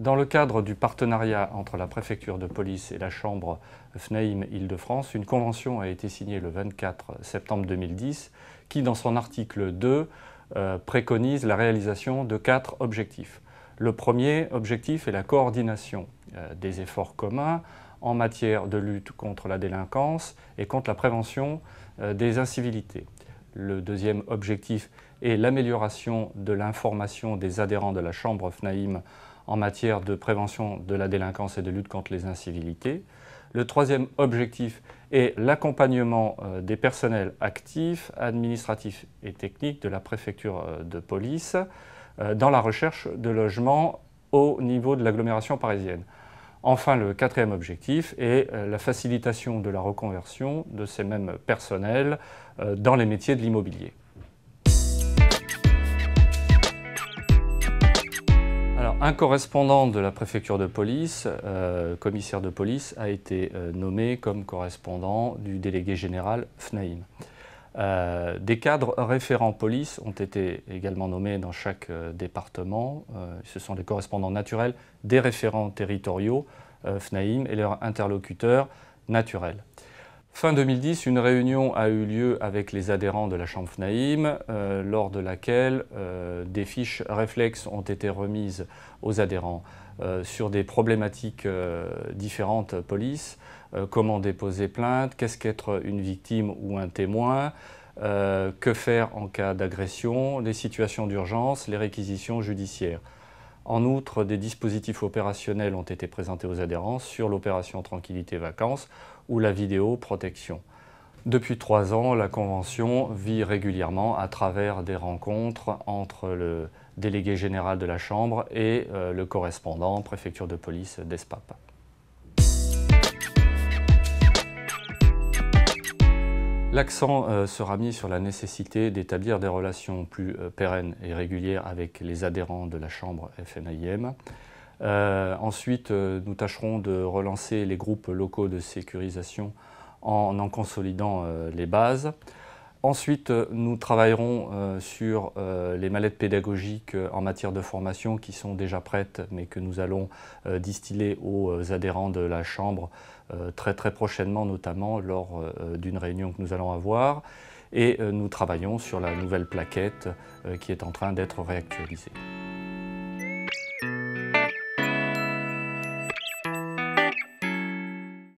Dans le cadre du partenariat entre la préfecture de police et la chambre FNAIM Île-de-France, une convention a été signée le 24 septembre 2010 qui, dans son article 2, euh, préconise la réalisation de quatre objectifs. Le premier objectif est la coordination euh, des efforts communs en matière de lutte contre la délinquance et contre la prévention euh, des incivilités. Le deuxième objectif est l'amélioration de l'information des adhérents de la Chambre FNAIM en matière de prévention de la délinquance et de lutte contre les incivilités. Le troisième objectif est l'accompagnement euh, des personnels actifs, administratifs et techniques de la préfecture euh, de police euh, dans la recherche de logements au niveau de l'agglomération parisienne. Enfin, le quatrième objectif est la facilitation de la reconversion de ces mêmes personnels dans les métiers de l'immobilier. un correspondant de la préfecture de police, euh, commissaire de police, a été euh, nommé comme correspondant du délégué général FNAIM. Euh, des cadres référents police ont été également nommés dans chaque département. ce sont des correspondants naturels des référents territoriaux FNAIM et leurs interlocuteurs naturels. Fin 2010, une réunion a eu lieu avec les adhérents de la Chambre FNAIM, euh, lors de laquelle euh, des fiches réflexes ont été remises aux adhérents euh, sur des problématiques différentes police, comment déposer plainte, qu'est-ce qu'être une victime ou un témoin, que faire en cas d'agression, les situations d'urgence, les réquisitions judiciaires. En outre, des dispositifs opérationnels ont été présentés aux adhérents sur l'opération Tranquillité Vacances ou la vidéo protection. Depuis trois ans, la Convention vit régulièrement à travers des rencontres entre le délégué général de la Chambre et euh, le correspondant préfecture de police d'Espap. L'accent euh, sera mis sur la nécessité d'établir des relations plus euh, pérennes et régulières avec les adhérents de la Chambre FNAIM. Euh, ensuite, nous tâcherons de relancer les groupes locaux de sécurisation en en consolidant les bases. Ensuite, nous travaillerons sur les mallettes pédagogiques en matière de formation qui sont déjà prêtes, mais que nous allons distiller aux adhérents de la Chambre euh, très très prochainement, notamment lors euh, d'une réunion que nous allons avoir. Et euh, nous travaillons sur la nouvelle plaquette qui est en train d'être réactualisée.